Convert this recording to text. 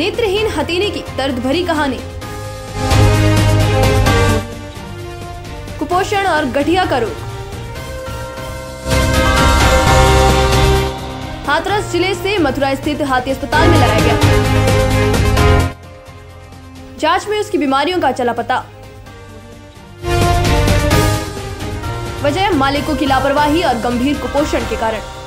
नेत्रहीन हथीनी की दर्द भरी कहानी। कुपोषण और गठिया का रोग। हाथरस ज़िले से मथुरा स्थित हाथी अस्पताल में लाया गया। जाँच में उसकी बीमारियों का चला पता। वजह मालिकों की लापरवाही और गंभीर कुपोषण के कारण।